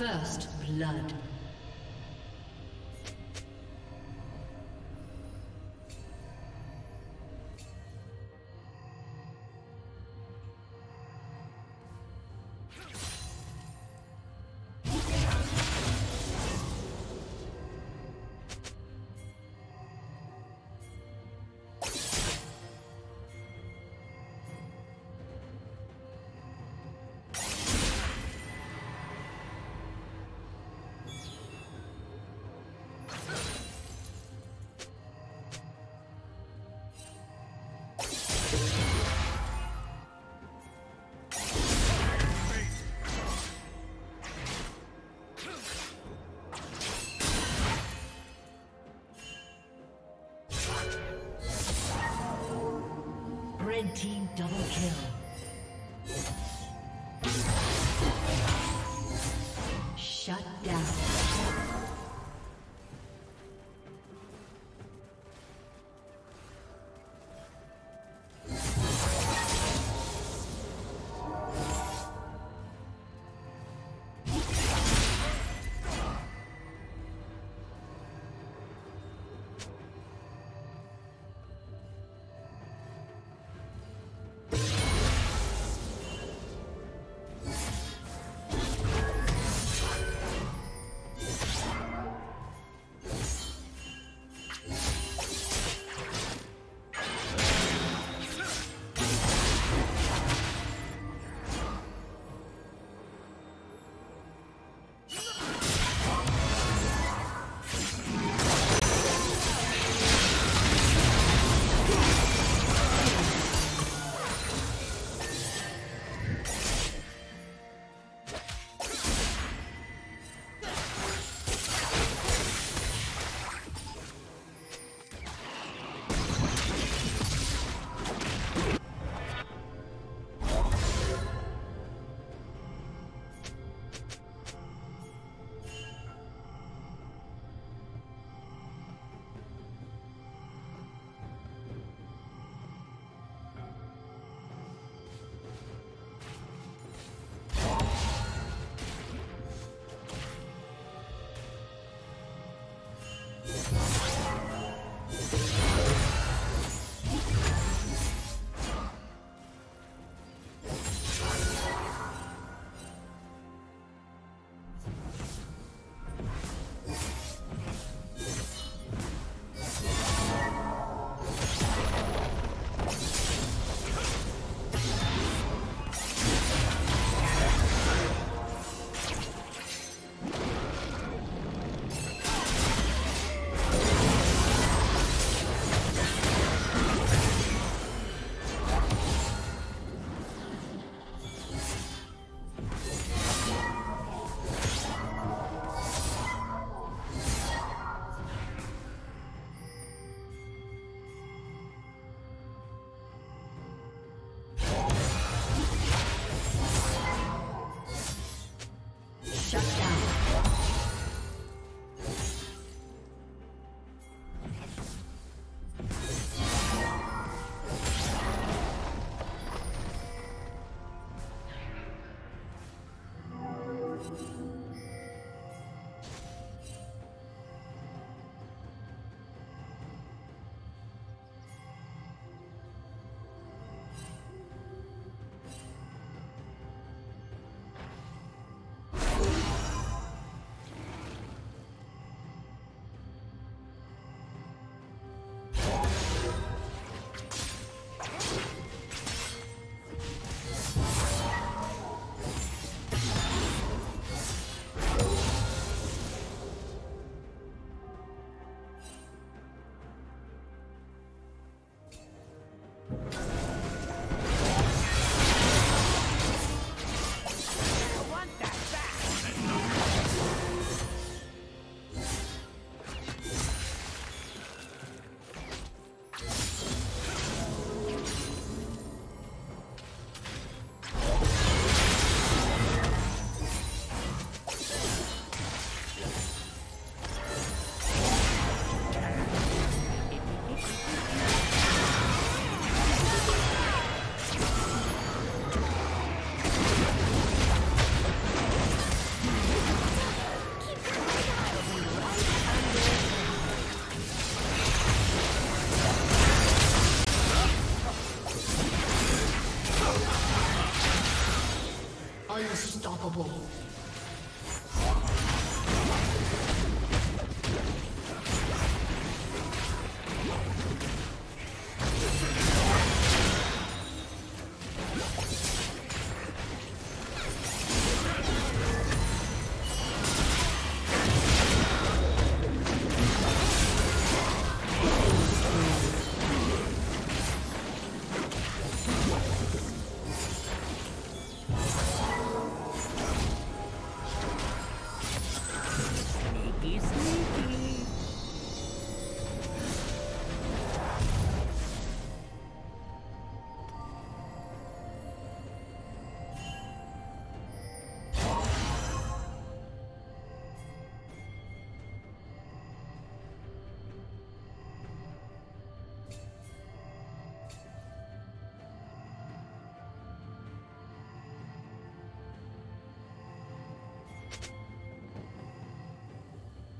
First blood. Double kill. Shut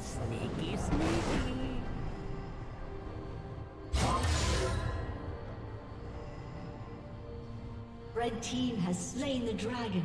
Sneaky, sneaky. Red team has slain the dragon.